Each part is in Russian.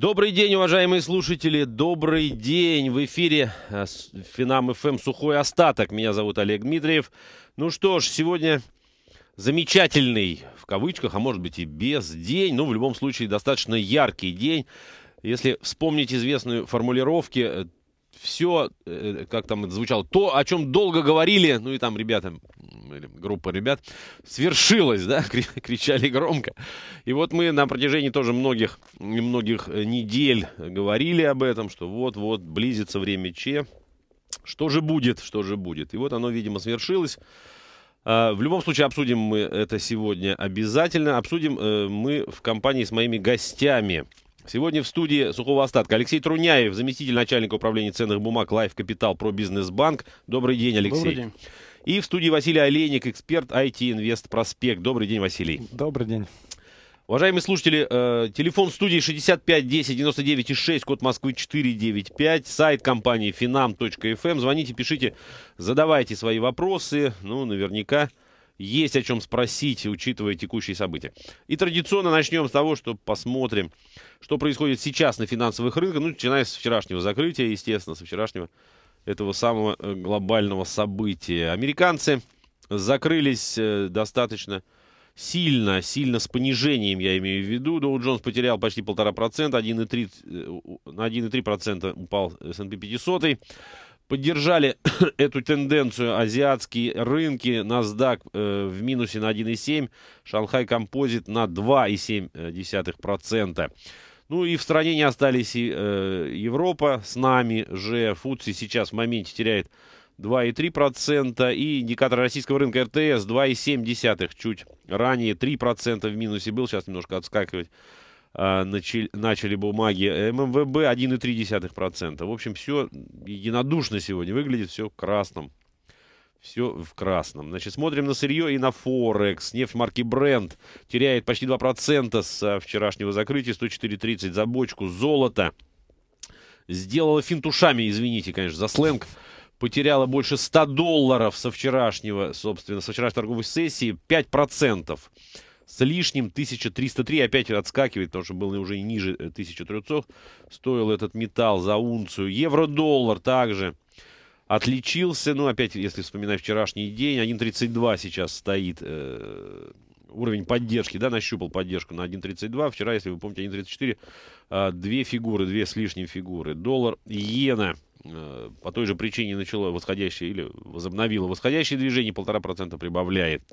Добрый день, уважаемые слушатели, добрый день. В эфире э, Финам ФМ «Сухой остаток». Меня зовут Олег Дмитриев. Ну что ж, сегодня замечательный, в кавычках, а может быть и без, день. Ну, в любом случае, достаточно яркий день. Если вспомнить известную формулировки, э, все, э, как там это звучало, то, о чем долго говорили, ну и там ребята, группа ребят, свершилось, да, кричали громко. И вот мы на протяжении тоже многих, многих недель говорили об этом, что вот-вот близится время Че. Что же будет, что же будет. И вот оно, видимо, свершилось. А, в любом случае, обсудим мы это сегодня обязательно. Обсудим э, мы в компании с моими гостями. Сегодня в студии сухого остатка Алексей Труняев, заместитель начальника управления ценных бумаг Life Capital Pro Business Bank. Добрый день, Алексей. Добрый день. И в студии Василий Олейник, эксперт IT Invest Проспект. Добрый день, Василий. Добрый день. Уважаемые слушатели, э, телефон студии 65 10 99 6, код Москвы 495, сайт компании finam.fm. Звоните, пишите, задавайте свои вопросы. Ну, наверняка есть о чем спросить, учитывая текущие события. И традиционно начнем с того, что посмотрим, что происходит сейчас на финансовых рынках, ну, начиная с вчерашнего закрытия, естественно, со вчерашнего этого самого э, глобального события. Американцы закрылись э, достаточно сильно, сильно с понижением, я имею в виду. Доу Джонс потерял почти полтора процента, 1,3, э, на 1,3% упал S&P 500. Поддержали эту тенденцию азиатские рынки. NASDAQ э, в минусе на 1,7, Шанхай Композит на 2,7%. Ну и в стране не остались и э, Европа с нами же. Фудси сейчас в моменте теряет 2,3%. И индикатор российского рынка РТС 2,7%. Чуть ранее 3% в минусе был. Сейчас немножко отскакивать начали, начали бумаги. ММВБ 1,3%. В общем, все единодушно сегодня выглядит. Все в красном все в красном. Значит, смотрим на сырье и на Форекс. Нефть марки Brent теряет почти 2% с вчерашнего закрытия, 104.30 за бочку. Золото сделала финтушами, извините, конечно, за сленг. Потеряла больше 100 долларов со вчерашнего, собственно, со вчерашней торговой сессии, 5% с лишним 1303 опять отскакивает, потому что был уже ниже 1300 стоил этот металл за унцию. Евро-доллар также отличился, ну, опять, если вспоминать вчерашний день, 1.32 сейчас стоит э, уровень поддержки, да, нащупал поддержку на 1.32. Вчера, если вы помните, 1.34, э, две фигуры, две с лишним фигуры. Доллар, иена э, по той же причине начало восходящее или возобновило восходящее движение, полтора процента прибавляет.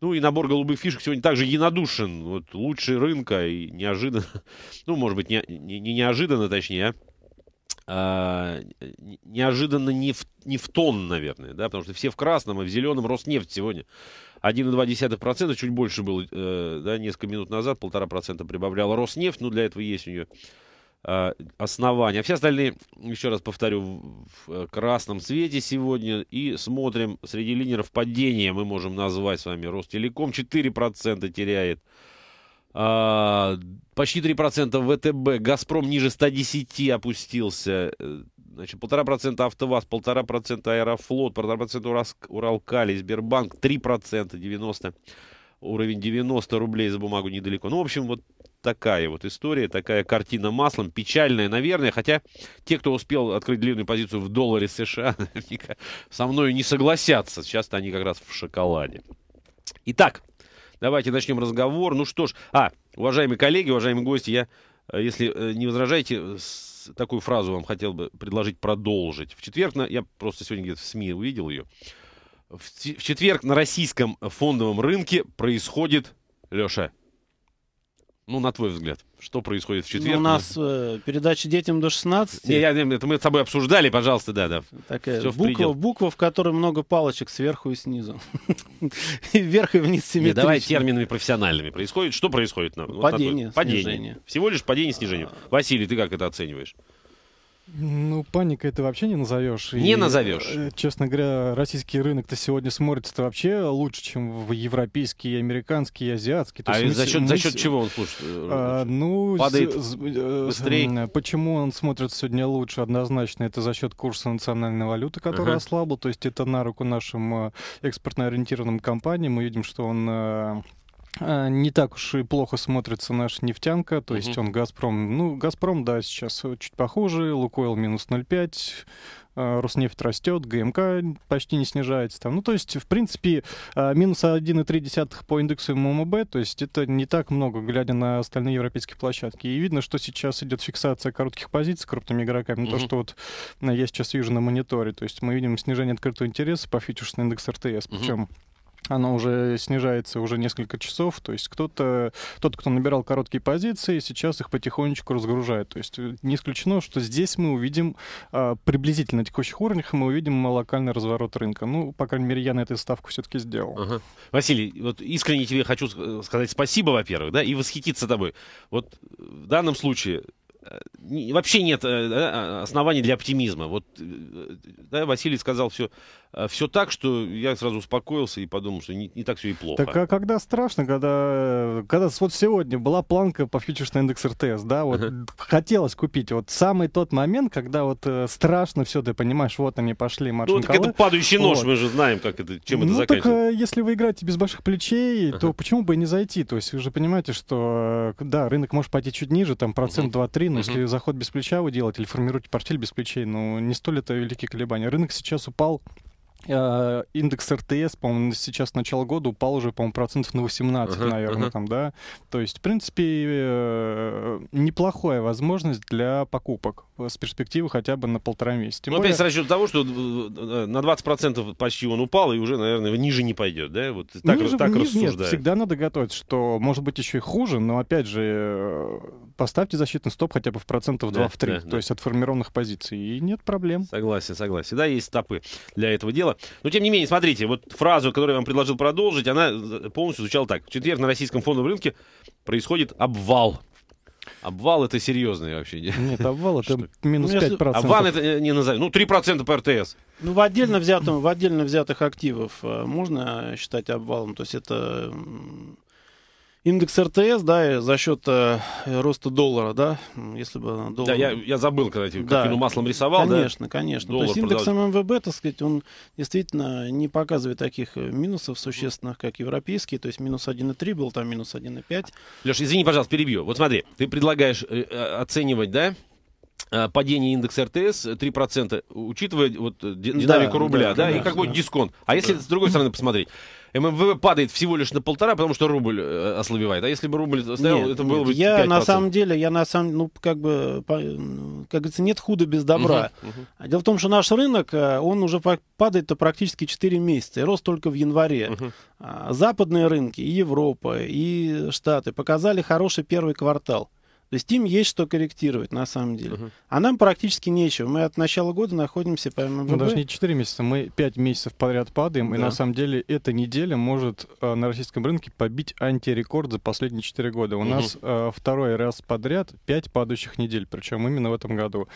Ну и набор голубых фишек сегодня также единодушен. Вот лучший рынка и неожиданно, ну, может быть, не, не, не неожиданно, точнее, а а, неожиданно не в, не в тон, наверное, да, потому что все в красном, а в зеленом Роснефть сегодня 1,2%, чуть больше было, э, да, несколько минут назад, полтора процента прибавляла Роснефть, ну, для этого есть у нее основания. А все остальные, еще раз повторю, в, в э, красном цвете сегодня, и смотрим, среди линеров падения мы можем назвать с вами Ростелеком, 4% теряет, а, почти 3% ВТБ, Газпром ниже 110 опустился. Э, значит, полтора процента АвтоВАЗ, полтора процента Аэрофлот, полтора процента Уралкали, Сбербанк, 3%, 90, уровень 90 рублей за бумагу недалеко. Ну, в общем, вот такая вот история, такая картина маслом, печальная, наверное, хотя те, кто успел открыть длинную позицию в долларе США, наверняка со мной не согласятся. Сейчас-то они как раз в шоколаде. Итак, Давайте начнем разговор. Ну что ж, а, уважаемые коллеги, уважаемые гости, я, э, если э, не возражаете, такую фразу вам хотел бы предложить продолжить. В четверг, на, я просто сегодня где-то в СМИ увидел ее, в, в четверг на российском фондовом рынке происходит, Леша, ну, на твой взгляд, что происходит в четверг? Ну, у нас э, передача детям до 16. Не, я, это мы с тобой обсуждали, пожалуйста, да, да. Такая Все буква, в буква, в которой много палочек сверху и снизу. и вверх и вниз симметрично. давай терминами профессиональными. Происходит, что происходит? Падение, падение. Всего лишь падение, снижение. Василий, ты как это оцениваешь? Ну, паника это вообще не назовешь. Не и, назовешь. Э, честно говоря, российский рынок-то сегодня смотрится вообще лучше, чем в европейский, американский, и азиатский. То а мы, за, счет, мы, за счет чего он слушает? А, ну, Падает с, э, быстрее? Почему он смотрится сегодня лучше? Однозначно, это за счет курса национальной валюты, который ага. ослабл. То есть это на руку нашим экспортно-ориентированным компаниям. Мы видим, что он не так уж и плохо смотрится наша нефтянка, то есть он Газпром, ну, Газпром, да, сейчас чуть похуже, Лукойл минус 0,5, а, Роснефть растет, ГМК почти не снижается там. Ну, то есть, в принципе, а, минус 1,3 по индексу ММБ, то есть это не так много, глядя на остальные европейские площадки. И видно, что сейчас идет фиксация коротких позиций крупными игроками. Ну, То, что вот а, я сейчас вижу на мониторе, то есть мы видим снижение открытого интереса по фьючерсному индексу РТС, причем оно уже снижается уже несколько часов, то есть кто-то, тот, кто набирал короткие позиции, сейчас их потихонечку разгружает. То есть э, не исключено, что здесь мы увидим а, приблизительно на текущих уровнях мы увидим локальный разворот рынка. Ну, по крайней мере, я на эту ставку все-таки сделал. Ага. Василий, вот искренне тебе хочу ск- сказать спасибо, во-первых, да, и восхититься тобой. Вот в данном случае э, вообще нет э, да, оснований для оптимизма. Вот, э, да, Василий сказал все, все так, что я сразу успокоился и подумал, что не, не так все и плохо. Так а когда страшно, когда, когда вот сегодня была планка по фьючерсный индекс РТС, да, вот Ага. хотелось купить. Вот самый тот момент, когда вот э, страшно все, ты понимаешь, вот они пошли, ну, маршрут так это падающий нож, Вот. мы же знаем, как это, чем это ну, так заканчивается. э, если вы играете без больших плечей, то Ага. почему бы и не зайти? То есть вы же понимаете, что, э, да, рынок может пойти чуть ниже, там процент 2-3, но Мгм. если заход без плеча вы делаете или формируете портфель без плечей, ну, не столь это великие колебания. Рынок сейчас упал э, индекс РТС, по-моему, сейчас с начала года упал уже, по-моему, процентов на 18, Ага, наверное, ага. там, да. То есть, в принципе, э, неплохая возможность для покупок с перспективы хотя бы на полтора месяца. Тем Ну, более- опять с расчетом того, что э, на 20% почти он упал, и уже, наверное, ниже не пойдет, да? Вот так, ниже, так нет, рассуждаю. всегда надо готовить, что может быть еще и хуже, но опять же поставьте защитный стоп хотя бы в процентов Да, 2-3, да, то да. есть от формированных позиций, и нет проблем. Согласен, согласен. Всегда есть стопы для этого дела. Но, тем не менее, смотрите, вот фразу, которую я вам предложил продолжить, она полностью звучала так. В четверг на российском фондовом рынке происходит обвал. Обвал это серьезный вообще. не? Нет, обвал это минус Ну, если- 5%. Обвал это э, не назовем. Ну, 3% по РТС. Ну, в отдельно, взятом, в отдельно взятых активов э, можно считать обвалом. То есть это индекс РТС, да, за счет э, роста доллара, да, если бы доллар... Да, я, я забыл, когда тебе Да. маслом рисовал, да? Конечно, конечно. Доллар То есть индекс продолжает. ММВБ, так сказать, он действительно не показывает таких э, минусов существенных, как европейский. То есть минус 1,3 был, там минус 1,5. Леш, извини, пожалуйста, перебью. Вот смотри, ты предлагаешь э, э, оценивать, да, падение индекса РТС э, 3%, учитывая вот э, ди- Да, динамику рубля, да, да, и конечно, какой да. дисконт. А если с другой стороны посмотреть, ММВ падает всего лишь на полтора, потому что рубль э, ослабевает. А если бы рубль стоял, Нет, это было нет, бы я 5%. на самом деле, я на самом, ну как бы, по- как говорится, нет худа без добра. Мгм. А Дело в том, что наш рынок, э, он уже па- падает-то практически 4 месяца, и рос только в январе. А Западные рынки, и Европа, и Штаты показали хороший первый квартал. То есть им есть что корректировать на самом деле. Мгм. А нам практически нечего. Мы от начала года находимся по ММВБ. Ну, даже не 4 месяца, мы 5 месяцев подряд падаем, и Да. на самом деле эта неделя может э, на российском рынке побить антирекорд за последние 4 года. У Мгм. нас э, второй раз подряд 5 падающих недель, причем именно в этом году.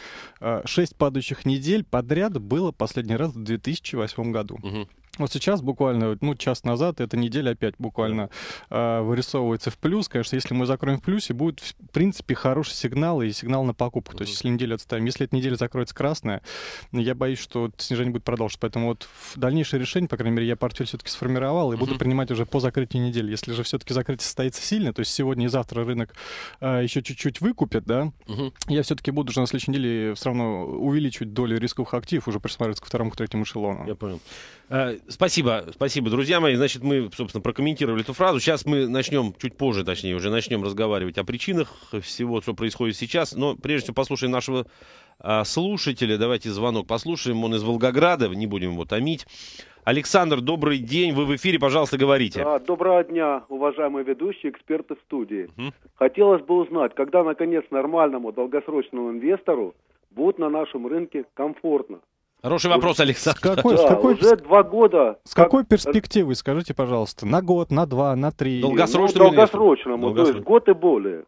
6 падающих недель подряд было последний раз в 2008 году. Мгм. Вот сейчас буквально, ну, час назад, эта неделя опять буквально э, вырисовывается в плюс. Конечно, если мы закроем в плюсе, будет, в принципе, хороший сигнал и сигнал на покупку. То есть, если неделю отставим. Если эта неделя закроется красная, я боюсь, что снижение будет продолжаться. Поэтому вот дальнейшее решение, по крайней мере, я портфель все-таки сформировал и буду Мгм. принимать уже по закрытию недели. Если же все-таки закрытие состоится сильно, то есть сегодня и завтра рынок э, еще чуть-чуть выкупит, да, Мгм. я все-таки буду уже на следующей неделе все равно увеличивать долю рисковых активов, уже присматриваться к второму, к третьему эшелону. Я понял. Спасибо, спасибо, друзья мои. Значит, мы, собственно, прокомментировали эту фразу. Сейчас мы начнем, чуть позже, точнее, уже начнем разговаривать о причинах всего, что происходит сейчас. Но прежде всего послушаем нашего а, слушателя. Давайте звонок послушаем. Он из Волгограда, не будем его томить. Александр, добрый день. Вы в эфире, пожалуйста, говорите. Да, доброго дня, уважаемые ведущие, эксперты студии. Мгм. Хотелось бы узнать, когда, наконец, нормальному долгосрочному инвестору будет на нашем рынке комфортно. Хороший вопрос, С Александр. какой, с да, какой, уже два года. с как- какой перспективой, скажите, пожалуйста? На год, на два, на три? Долго- Ну, долгосрочному долгосрочному, инвестору? то есть год и более.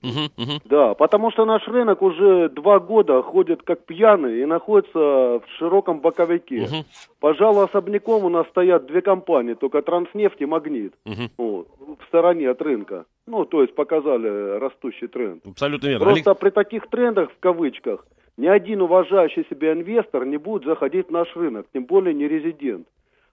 Мгм, мгм. Да, потому что наш рынок уже два года ходит как пьяный и находится в широком боковике. Мгм, Пожалуй, особняком у нас стоят две компании, только Транснефть и Магнит, мгм. вот, в стороне от рынка. Ну, то есть показали растущий тренд. Абсолютно верно. Просто при таких трендах, в кавычках, ни один уважающий себя инвестор не будет заходить в наш рынок, тем более не резидент.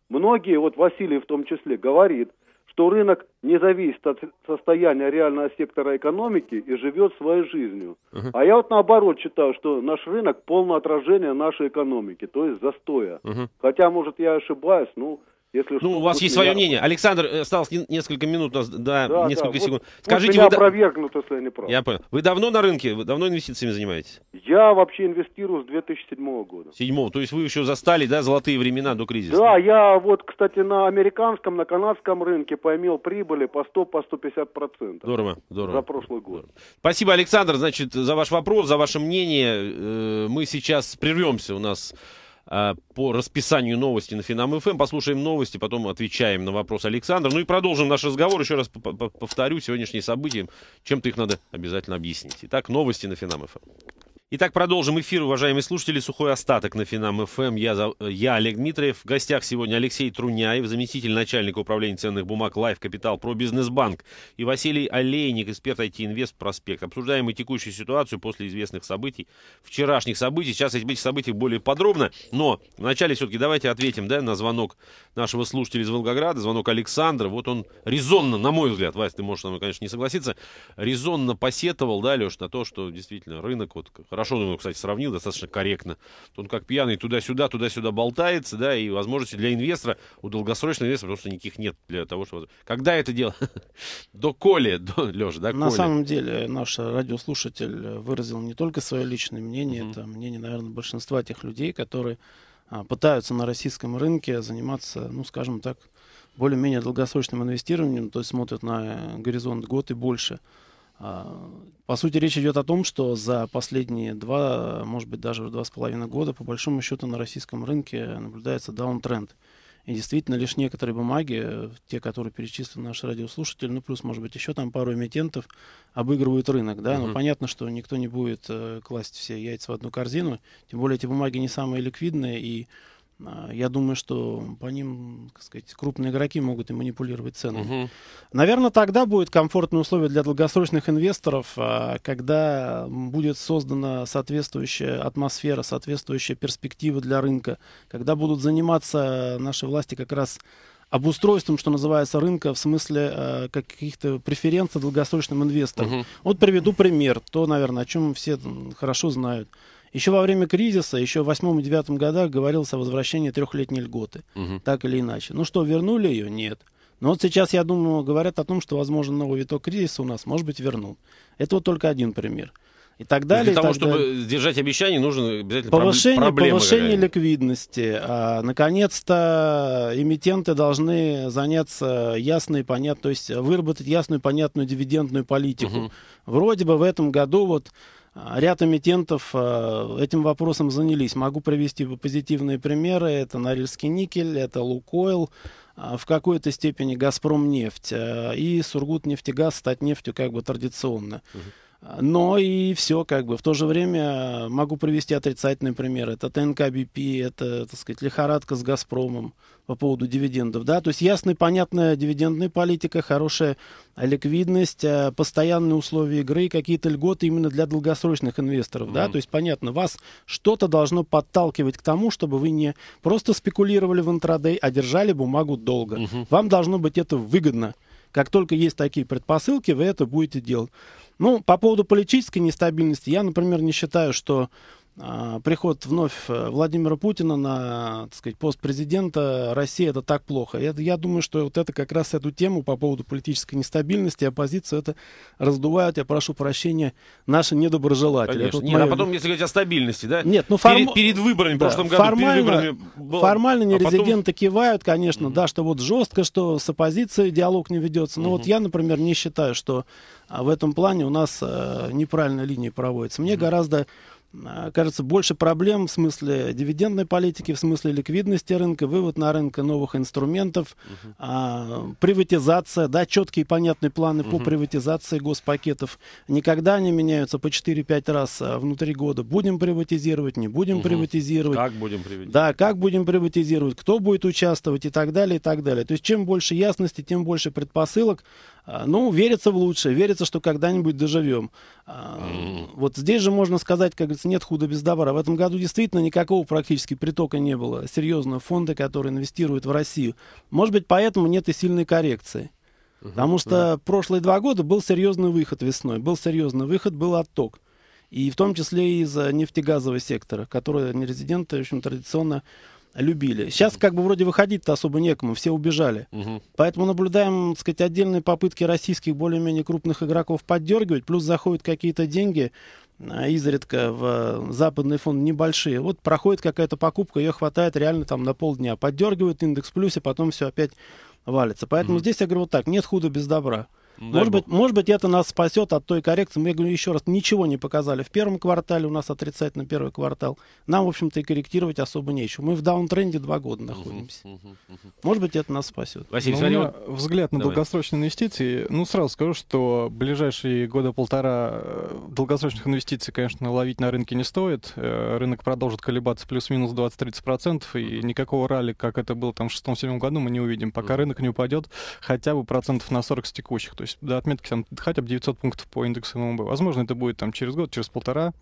Многие, вот Василий в том числе, говорит, что рынок не зависит от состояния реального сектора экономики и живет своей жизнью. Uh-huh. А я вот наоборот считаю, что наш рынок полное отражение нашей экономики, то есть застоя. Uh-huh. Хотя, может, я ошибаюсь, ну, если ну, у вас есть свое мнение. Александр, э, осталось несколько минут, у нас, да, да несколько да. секунд. Вот, Скажите, меня вы... опровергнут, если я не прав. Я понял. Вы давно на рынке, вы давно инвестициями занимаетесь? Я вообще инвестирую с 2007 года. Седьмого, то есть вы еще застали, да, золотые времена до кризиса? Да, я вот, кстати, на американском, на канадском рынке поимел прибыли по 100, по 150 процентов. Здорово, здорово. За прошлый год. Здорово. Спасибо, Александр, значит, за ваш вопрос, за ваше мнение. Э, мы сейчас прервемся у нас по расписанию новости на Финам ФМ. Послушаем новости, потом отвечаем на вопрос Александра. Ну и продолжим наш разговор. Еще раз повторю сегодняшние события. Чем-то их надо обязательно объяснить. Итак, новости на Финам ФМ. Итак, продолжим эфир, уважаемые слушатели. Сухой остаток на Финам ФМ. Я, я Олег Дмитриев. В гостях сегодня Алексей Труняев, заместитель начальника управления ценных бумаг Лайф Капитал Пробизнесбанк. И Василий Олейник, эксперт IT Invest Проспект. Обсуждаем мы текущую ситуацию после известных событий, вчерашних событий. Сейчас об этих событиях более подробно. Но вначале все-таки давайте ответим да, на звонок нашего слушателя из Волгограда, звонок Александра. Вот он резонно, на мой взгляд, Вась, ты можешь со мной, конечно, не согласиться, резонно посетовал, да, Леш, на то, что действительно рынок вот хорошо он его, кстати, сравнил, достаточно корректно. Он как пьяный туда-сюда, туда-сюда болтается, да, и возможности для инвестора, у долгосрочного инвестора просто никаких нет для того, чтобы... Когда это дело? до Коли, до Лежа, да, На самом деле наш радиослушатель выразил не только свое личное мнение, это мнение, наверное, большинства тех людей, которые а, пытаются на российском рынке заниматься, ну, скажем так, более-менее долгосрочным инвестированием, то есть смотрят на горизонт год и больше. А, по сути, речь идет о том, что за последние два, может быть, даже два с половиной года, по большому счету, на российском рынке наблюдается даунтренд. И действительно, лишь некоторые бумаги, те, которые перечислил наш радиослушатель, ну, плюс, может быть, еще там пару эмитентов, обыгрывают рынок, да, uh-huh. но понятно, что никто не будет э, класть все яйца в одну корзину, тем более эти бумаги не самые ликвидные, и я думаю, что по ним, так сказать, крупные игроки могут и манипулировать ценами. Угу. Наверное, тогда будет комфортные условия для долгосрочных инвесторов, а, когда будет создана соответствующая атмосфера, соответствующая перспектива для рынка, когда будут заниматься наши власти как раз обустройством, что называется, рынка в смысле э, каких-то преференций долгосрочным инвесторам. Угу. Вот приведу пример, то, наверное, о чем все хорошо знают. Еще во время кризиса, еще в восьмом и девятом годах говорилось о возвращении трехлетней льготы. Угу. Так или иначе. Ну что, вернули ее? Нет. Но вот сейчас, я думаю, говорят о том, что, возможно, новый виток кризиса у нас, может быть, вернул. Это вот только один пример. И так далее. Для того, чтобы далее. сдержать обещания, нужно обязательно повышение, проблемы повышение ликвидности. А, наконец-то эмитенты должны заняться ясной, понятной, то есть выработать ясную, понятную дивидендную политику. Угу. Вроде бы в этом году вот Ряд эмитентов э, этим вопросом занялись. Могу привести позитивные примеры. Это Норильский никель, это Лукойл, э, в какой-то степени Газпром нефть э, и Сургут нефтегаз стать нефтью как бы традиционно. Uh-huh. Но и все, как бы. В то же время могу привести отрицательный пример. Это ТНК БП, это, так сказать, лихорадка с Газпромом по поводу дивидендов, да. То есть ясная, понятная дивидендная политика, хорошая ликвидность, э, постоянные условия игры, какие-то льготы именно для долгосрочных инвесторов, mm-hmm. да. То есть, понятно, вас что-то должно подталкивать к тому, чтобы вы не просто спекулировали в интрадей, а держали бумагу долго. Mm-hmm. Вам должно быть это выгодно. Как только есть такие предпосылки, вы это будете делать. Ну, по поводу политической нестабильности, я, например, не считаю, что приход вновь э, Владимира Путина на, так сказать, пост президента России это так плохо. Я, я думаю, что вот это как раз эту тему по поводу политической нестабильности, оппозицию это раздувают, я прошу прощения, наши недоброжелатели. Конечно. Нет, мое... а потом, если говорить о стабильности, да? Нет, ну форм... перед, перед выборами, да, в прошлом году формально, перед выборами было... Формально не а резиденты кивают, конечно, mm-hmm. да, что вот жестко, что с оппозицией диалог не ведется. Но mm-hmm. вот я, например, не считаю, что а, в этом плане у нас э, неправильная линия проводится. Мне mm-hmm. гораздо а, кажется, больше проблем в смысле дивидендной политики, в смысле ликвидности рынка, вывод на рынок новых инструментов, uh-huh. а, приватизация, да, четкие и понятные планы uh-huh. по приватизации госпакетов. Никогда не меняются по 4-5 раз а, внутри года. Будем приватизировать, не будем uh-huh. приватизировать. Как будем приватизировать. Да, как будем приватизировать, кто будет участвовать и так далее, и так далее. То есть чем больше ясности, тем больше предпосылок. А, ну, верится в лучшее, верится, что когда-нибудь доживем. Mm. Вот здесь же можно сказать, как говорится, нет худа без добра. В этом году действительно никакого практически притока не было. Серьезного фонда, который инвестирует в Россию. Может быть, поэтому нет и сильной коррекции. Потому что прошлые два года был серьезный выход весной, был серьезный выход, был отток. И в том числе из нефтегазового сектора, который нерезиденты, в общем, традиционно любили. Сейчас как бы вроде выходить-то особо некому, все убежали. Угу. Поэтому наблюдаем, так сказать, отдельные попытки российских более-менее крупных игроков поддергивать, плюс заходят какие-то деньги а, изредка в западный фонд небольшие. Вот проходит какая-то покупка, ее хватает реально там на полдня. Поддергивают индекс плюсе, потом все опять валится. Поэтому угу. здесь я говорю вот так, нет худа без добра. Может быть, может быть, это нас спасет от той коррекции. Мы, я говорю еще раз, ничего не показали в первом квартале, у нас отрицательно первый квартал. Нам, в общем-то, и корректировать особо нечего. Мы в даунтренде два года находимся. Uh-huh, uh-huh, uh-huh. Может быть, это нас спасет. Василий, ну, у меня взгляд на Давай. долгосрочные инвестиции. Ну, сразу скажу, что ближайшие года полтора э, долгосрочных инвестиций, конечно, ловить на рынке не стоит. Э, рынок продолжит колебаться плюс-минус 20-30%, и никакого ралли, как это было там в 6-7 году, мы не увидим, пока рынок не упадет хотя бы процентов на 40 с текущих. То есть до отметки там, хотя бы 900 пунктов по индексу ММБ. Возможно, это будет там через год, через полтора.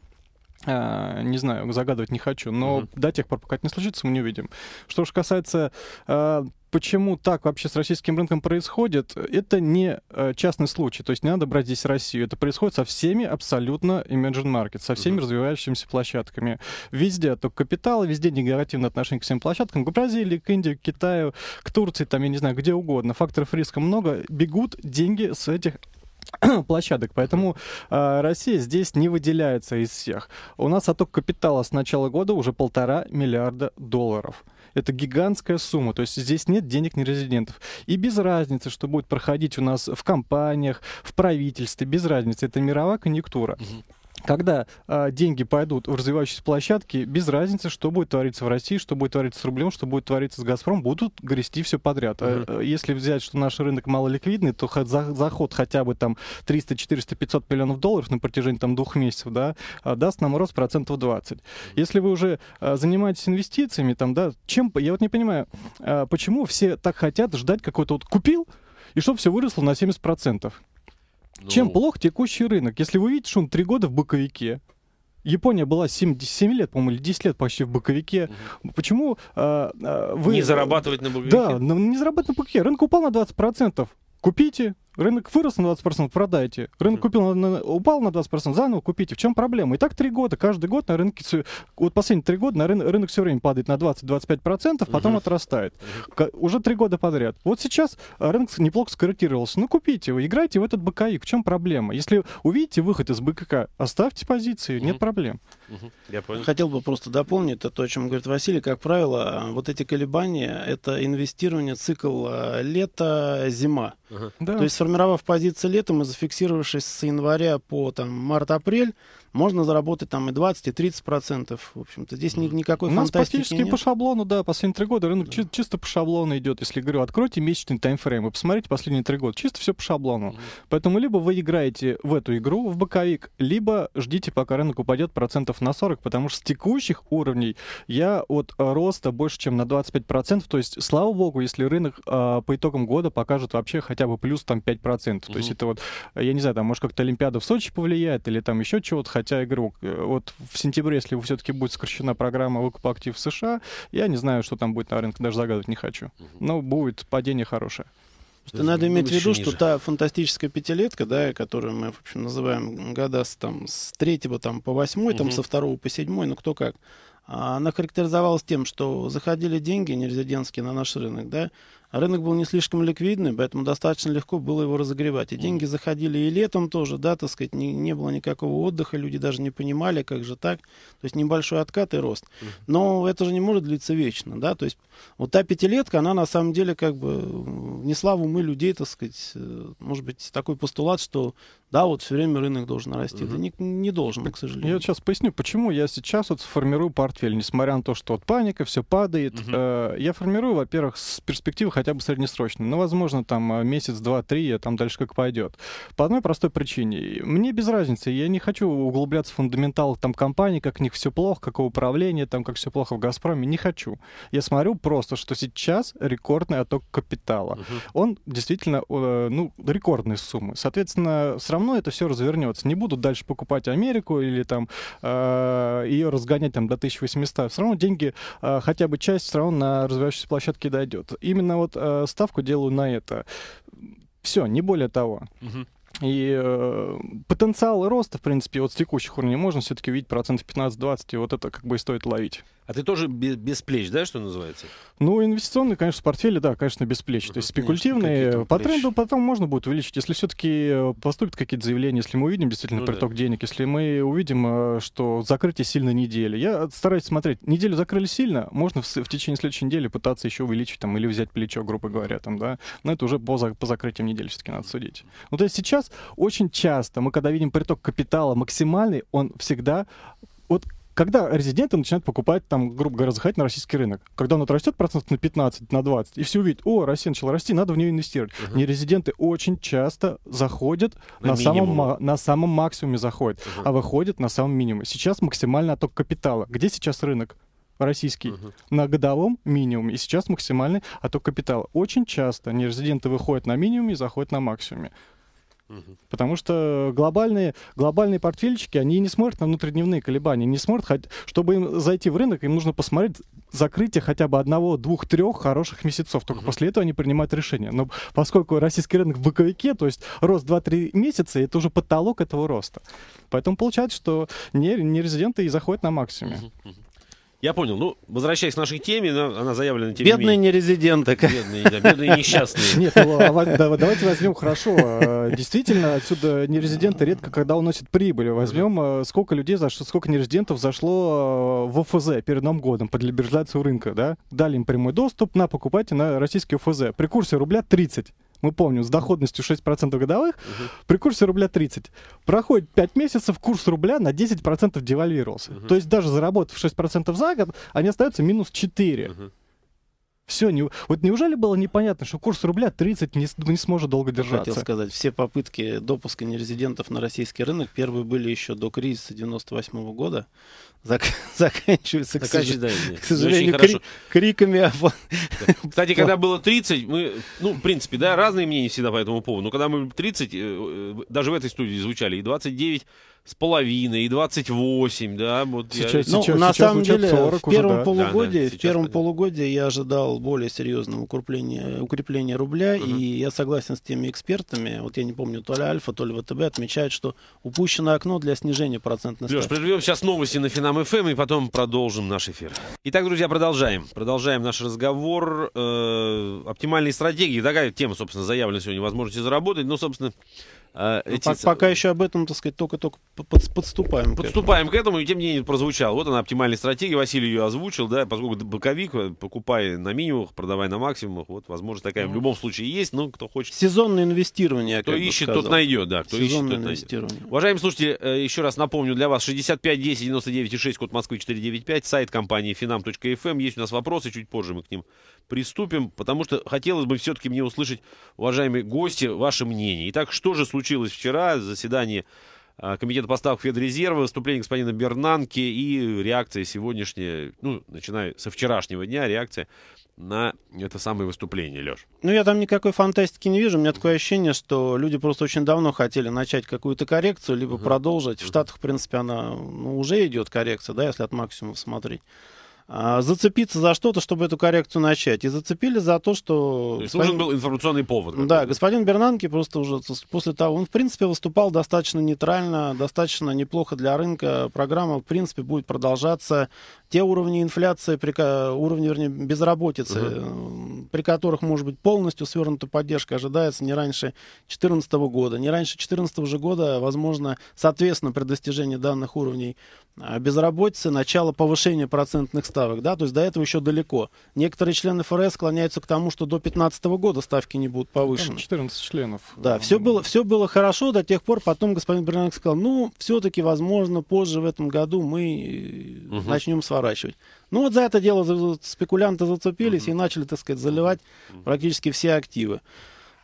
А, не знаю, загадывать не хочу, но uh-huh. до тех пор, пока это не случится, мы не увидим. Что же касается а, почему так вообще с российским рынком происходит, это не а, частный случай. То есть не надо брать здесь Россию. Это происходит со всеми абсолютно emerging market, со всеми uh-huh. развивающимися площадками. Везде только капитал, везде негативное отношение к всем площадкам. К Бразилии, к Индии, к Китаю, к Турции, там, я не знаю, где угодно. Факторов риска много. Бегут деньги с этих площадок. Поэтому э, Россия здесь не выделяется из всех. У нас отток капитала с начала года уже полтора миллиарда долларов. Это гигантская сумма, то есть здесь нет денег нерезидентов. И без разницы, что будет проходить у нас в компаниях, в правительстве, без разницы. Это мировая конъюнктура. Угу когда э, деньги пойдут в развивающиеся площадки, без разницы, что будет твориться в России, что будет твориться с рублем, что будет твориться с Газпром, будут грести все подряд. Mm-hmm. если взять, что наш рынок малоликвидный, то за, заход хотя бы там 300, 400, 500 миллионов долларов на протяжении там двух месяцев, да, а, даст нам рост процентов 20. Mm-hmm. Если вы уже э, занимаетесь инвестициями, там, да, чем, я вот не понимаю, э, почему все так хотят ждать какой-то вот купил, и чтобы все выросло на 70%. Ну... Чем плох текущий рынок? Если вы видите, что он три года в боковике, Япония была 7, 7 лет, по-моему, или 10 лет почти в боковике. Угу. Почему э, э, вы... Не зарабатывать на боковике? Да, не зарабатывать на боковике. Рынок упал на 20%. Купите, Рынок вырос на 20%, продайте. Рынок купил, на, упал на 20%, заново купите. В чем проблема? И так три года, каждый год на рынке, вот последние три года на рынок, рынок все время падает на 20-25%, потом угу. отрастает. Угу. Уже три года подряд. Вот сейчас рынок неплохо скорректировался. Ну, купите его, играйте в этот БКИ. В чем проблема? Если увидите выход из БКК, оставьте позиции, угу. нет проблем. Угу. Я понял. Хотел бы просто дополнить то, о чем говорит Василий. Как правило, вот эти колебания — это инвестирование цикл э, лето-зима. Угу. Да. То есть, сформировав позиции летом и зафиксировавшись с января по там, март-апрель, можно заработать там и 20, и 30 процентов. В общем-то, здесь ни, никакой У нас фантастики нет. по шаблону, да, последние три года рынок да. чи- чисто по шаблону идет. Если говорю, откройте месячный таймфрейм и посмотрите последние три года. Чисто все по шаблону. Mm-hmm. Поэтому либо вы играете в эту игру, в боковик, либо ждите, пока рынок упадет процентов на 40, потому что с текущих уровней я от роста больше, чем на 25 процентов. То есть, слава богу, если рынок э, по итогам года покажет вообще хотя бы плюс там 5 процентов. Mm-hmm. То есть это вот, я не знаю, там может как-то Олимпиада в Сочи повлияет или там еще чего-то, хотя игру. Э, вот в сентябре, если все-таки будет сокращена программа выкупа актив в США, я не знаю, что там будет на рынке, даже загадывать не хочу. Но будет падение хорошее. Что надо иметь в виду, ниже. что та фантастическая пятилетка, да, которую мы, в общем, называем года с, там, с третьего там, по восьмой, угу. там, со второго по седьмой, ну кто как, а она характеризовалась тем, что заходили деньги нерезидентские на наш рынок, да, рынок был не слишком ликвидный, поэтому достаточно легко было его разогревать. И деньги заходили и летом тоже, да, так сказать, не, не было никакого отдыха, люди даже не понимали, как же так. То есть небольшой откат и рост. Но это же не может длиться вечно, да, то есть вот та пятилетка, она на самом деле как бы внесла в умы людей, так сказать, э, может быть, такой постулат, что да, вот все время рынок должен расти. Угу. Да не, не должен, к сожалению. Я вот сейчас поясню, почему я сейчас вот сформирую портфель, несмотря на то, что вот паника, все падает. Угу. Э, я формирую, во-первых, с перспективы хотя бы среднесрочной. Ну, возможно, там э, месяц, два, три, а там дальше как пойдет. По одной простой причине. Мне без разницы. Я не хочу углубляться в фундаментал там компании, как у них все плохо, какое управление, там как все плохо в Газпроме. Не хочу. Я смотрю просто, что сейчас рекордный отток капитала. Угу. Он действительно, ну, рекордные суммы. Соответственно, все равно это все развернется. Не будут дальше покупать Америку или там э, ее разгонять там до 1800. Все равно деньги, э, хотя бы часть все равно на развивающиеся площадки дойдет. Именно вот э, ставку делаю на это Все, не более того. Угу. И э, потенциал роста, в принципе, от текущих уровней можно все-таки видеть процентов 15-20, и вот это как бы и стоит ловить. А ты тоже без, без плеч, да, что называется? Ну, инвестиционные, конечно, портфели, да, конечно, без плеч. Uh-huh, То есть спекулятивные. По тренду потом можно будет увеличить. Если все-таки э, поступят какие-то заявления, если мы увидим действительно ну, приток да. денег, если мы увидим, э, что закрытие сильно недели. Я стараюсь смотреть. Неделю закрыли сильно, можно в, в течение следующей недели пытаться еще увеличить там или взять плечо, грубо говоря, там, да. Но это уже по, по закрытиям недели все-таки надо судить. Ну, то есть сейчас очень часто мы, когда видим приток капитала максимальный, он всегда вот когда резиденты начинают покупать, там, грубо говоря, заходить на российский рынок, когда он отрастет процентов на 15, на 20, и все увидят, о, Россия начала расти, надо в нее инвестировать. Uh-huh. Нерезиденты очень часто заходят на, на, самом, на самом максимуме заходят, uh-huh. а выходят на самом минимуме. Сейчас максимальный отток капитала. Где сейчас рынок? российский uh-huh. на годовом минимуме, и сейчас максимальный отток капитала. Очень часто нерезиденты выходят на минимуме и заходят на максимуме. Потому что глобальные, глобальные портфельчики, они не смотрят на внутридневные колебания, не смотрят, чтобы им зайти в рынок, им нужно посмотреть закрытие хотя бы одного, двух, трех хороших месяцев. Только uh-huh. после этого они принимают решение. Но поскольку российский рынок в боковике, то есть рост 2-3 месяца, это уже потолок этого роста. Поэтому получается, что не, не резиденты и заходят на максимуме. Uh-huh. Я понял. Ну, возвращаясь к нашей теме, она заявлена тем Бедные не нерезиденты. Бедные, да, бедные несчастные. Нет, ну, а давайте возьмем хорошо. А, действительно, отсюда нерезиденты редко когда уносят прибыль. Возьмем, а, сколько людей, зашло, сколько нерезидентов зашло в ОФЗ перед Новым годом под либерализацию рынка, да? Дали им прямой доступ, на, покупайте на российский ОФЗ. При курсе рубля 30 мы помним, с доходностью 6% годовых, угу. при курсе рубля 30. Проходит 5 месяцев, курс рубля на 10% девальвировался. Угу. То есть даже заработав 6% за год, они остаются минус 4. Угу. Все, не, вот неужели было непонятно, что курс рубля 30 не, не сможет долго держаться? Хотел сказать, все попытки допуска нерезидентов на российский рынок, первые были еще до кризиса 98 -го года, зак заканчиваются, к, сож... да, к сожалению, кри криками. Кстати, когда было 30, мы, ну, в принципе, да, разные мнения всегда по этому поводу, но когда мы 30, э, э, даже в этой студии звучали и 29 с половиной, и 28, да, вот сейчас, я... ну, сейчас, на сейчас самом деле, 40 в первом уже, да? полугодии, да, да, в первом понятно. полугодии я ожидал более серьезного укрепления, укрепления рубля, угу. и я согласен с теми экспертами, вот я не помню, то ли Альфа, то ли ВТБ отмечают, что упущено окно для снижения процентной ставки. Леш, прервем сейчас новости на Финам ФМ и потом продолжим наш эфир. Итак, друзья, продолжаем. Продолжаем наш разговор. Э, оптимальные стратегии. Такая тема, собственно, заявлена сегодня, возможности заработать. Ну, собственно, а, ну, эти... Пока еще об этом, так сказать, только-только подступаем. Подступаем к этому. к этому, и тем не менее прозвучал. Вот она оптимальная стратегия, Василий ее озвучил, да, поскольку боковик, э, покупай на минимумах, продавай на максимумах, вот, возможность такая в любом случае есть, но кто хочет... Сезонное инвестирование, Кто ищет, сказал. тот найдет, да. Кто Сезонное ищет, тот инвестирование. Найдет. Уважаемые слушатели, э, еще раз напомню для вас, 65 10 99 6, код Москвы 495, сайт компании finam.fm, эм. есть у нас вопросы, чуть позже мы к ним приступим, потому что хотелось бы все-таки мне услышать, уважаемые гости, ваше мнение. Итак, что же случилось вчера, заседание а, Комитета поставок Федрезерва, выступление господина Бернанки и реакция сегодняшняя, ну, начиная со вчерашнего дня, реакция на это самое выступление, Леш? Ну, я там никакой фантастики не вижу. У меня такое ощущение, что люди просто очень давно хотели начать какую-то коррекцию, либо uh-huh. продолжить. В Штатах, в принципе, она ну, уже идет коррекция, да, если от максимума смотреть. А, зацепиться за что-то, чтобы эту коррекцию начать. И зацепили за то, что... То есть господин... нужен был информационный повод. Да, господин Бернанки просто уже после того... Он, в принципе, выступал достаточно нейтрально, достаточно неплохо для рынка. Программа, в принципе, будет продолжаться. Те уровни инфляции, при... уровни, вернее, безработицы, угу. при которых, может быть, полностью свернута поддержка, ожидается не раньше 2014 года. Не раньше 2014 же года, возможно, соответственно, при достижении данных уровней безработицы, начало повышения процентных ставок да, то есть до этого еще далеко. Некоторые члены ФРС склоняются к тому, что до 2015 года ставки не будут повышены. Там 14 членов. Да, все было, все было хорошо до тех пор, потом господин Бернанк сказал, ну, все-таки, возможно, позже в этом году мы угу. начнем сворачивать. Ну, вот за это дело спекулянты зацепились угу. и начали, так сказать, заливать практически все активы.